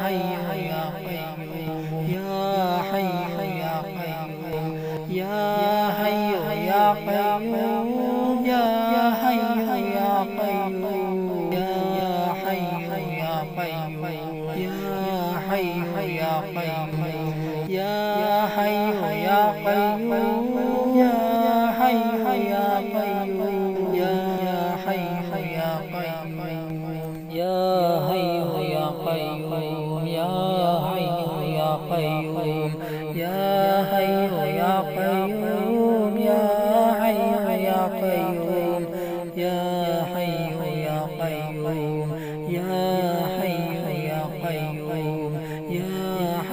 حي حي حي حي يا حي يا قيوم.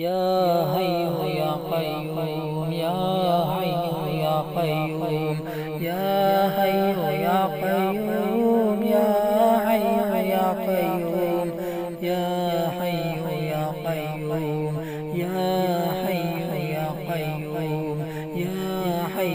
يا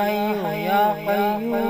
欢迎，欢迎，欢迎。